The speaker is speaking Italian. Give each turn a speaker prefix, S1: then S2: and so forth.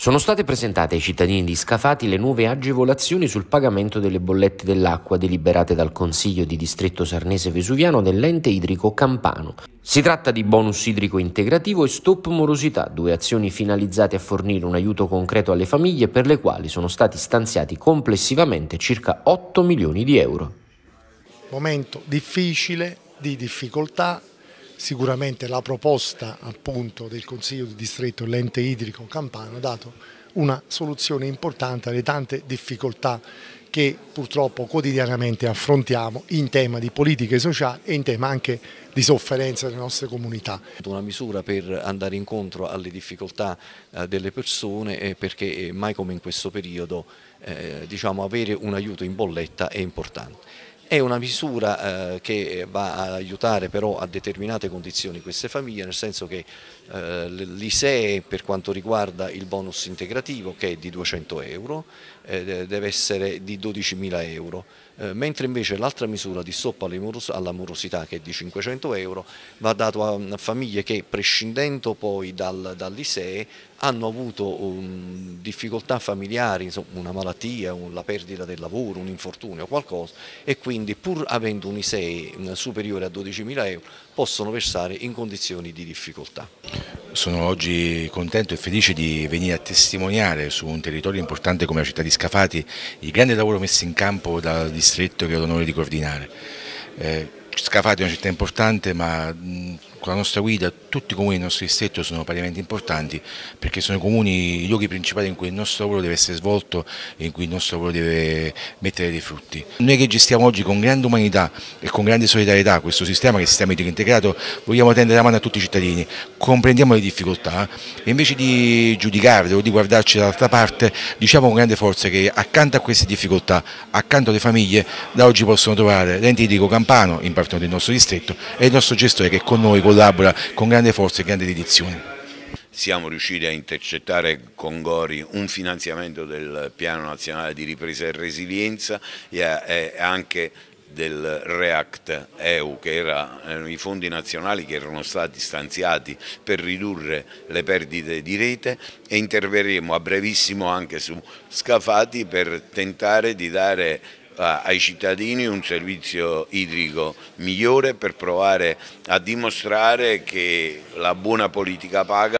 S1: Sono state presentate ai cittadini di Scafati le nuove agevolazioni sul pagamento delle bollette dell'acqua deliberate dal Consiglio di Distretto Sarnese Vesuviano dell'ente idrico Campano. Si tratta di bonus idrico integrativo e stop morosità, due azioni finalizzate a fornire un aiuto concreto alle famiglie per le quali sono stati stanziati complessivamente circa 8 milioni di euro.
S2: Momento difficile, di difficoltà, sicuramente la proposta appunto del Consiglio di distretto e l'ente idrico Campano ha dato una soluzione importante alle tante difficoltà che purtroppo quotidianamente affrontiamo in tema di politiche sociali e in tema anche di sofferenza delle nostre comunità.
S3: Una misura per andare incontro alle difficoltà eh, delle persone perché mai come in questo periodo eh, diciamo, avere un aiuto in bolletta è importante. È una misura eh, che va a aiutare però a determinate condizioni queste famiglie, nel senso che eh, l'ISEE per quanto riguarda il bonus integrativo che è di 200 euro eh, deve essere di 12.000 euro, eh, mentre invece l'altra misura di stop alla morosità che è di 500 euro va dato a famiglie che prescindendo poi dal, dall'ISEE hanno avuto um, difficoltà familiari, insomma, una malattia, un, la perdita del lavoro, un infortunio, qualcosa e quindi pur avendo un ISEE mm, superiore a 12.000 euro possono versare in condizioni di difficoltà.
S4: Sono oggi contento e felice di venire a testimoniare su un territorio importante come la città di Scafati il grande lavoro messo in campo dal distretto che ho l'onore di coordinare. Eh, Scafati è una città importante ma con la nostra guida tutti i comuni del nostro distretto sono pariamente importanti perché sono i comuni, i luoghi principali in cui il nostro lavoro deve essere svolto e in cui il nostro lavoro deve mettere dei frutti. Noi che gestiamo oggi con grande umanità e con grande solidarietà questo sistema che è il sistema idrico integrato vogliamo tendere la mano a tutti i cittadini, comprendiamo le difficoltà e invece di giudicarle o di guardarci dall'altra parte diciamo con grande forza che accanto a queste difficoltà, accanto alle famiglie da oggi possono trovare l'ente idrico campano, in parte del nostro distretto e il nostro gestore che con noi collabora con grande forza e grande dedizione.
S5: Siamo riusciti a intercettare con Gori un finanziamento del Piano Nazionale di Ripresa e Resilienza e anche del REACT EU, che erano i fondi nazionali che erano stati stanziati per ridurre le perdite di rete e interverremo a brevissimo anche su Scafati per tentare di dare ai cittadini un servizio idrico migliore per provare a dimostrare che la buona politica paga